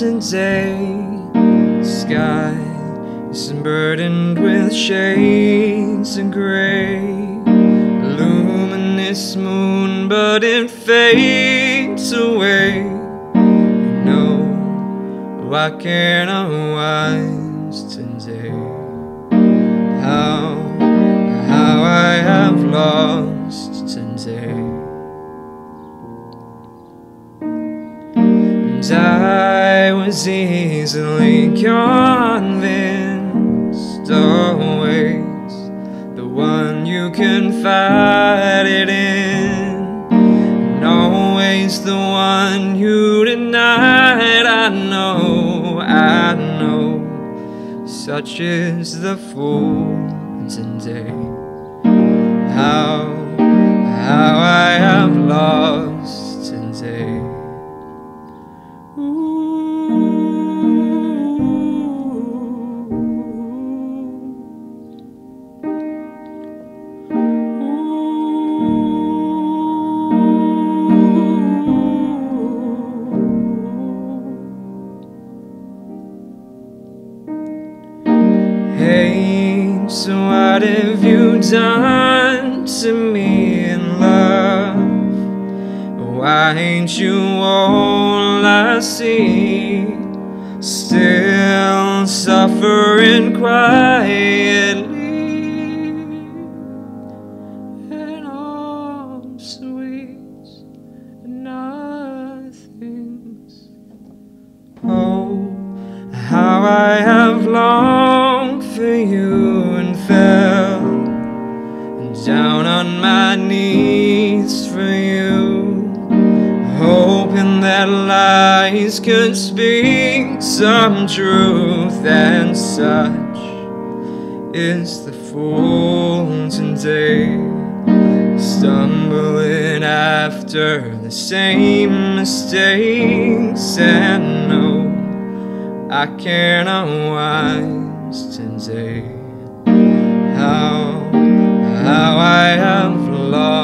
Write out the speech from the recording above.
today. The sky is burdened with shades of gray. Luminous moon, but it fades away. No, why can't I wise today? How, how I have lost today. And I was easily convinced, always the one you confided in, and always the one you denied. I know, I know, such is the fool today. Hey, so what have you done to me in love? Why ain't you all I see? Still suffering quietly. Oh, how I have eyes could speak some truth and such is the fool today stumbling after the same mistakes and no I can't unwise today. How how I have lost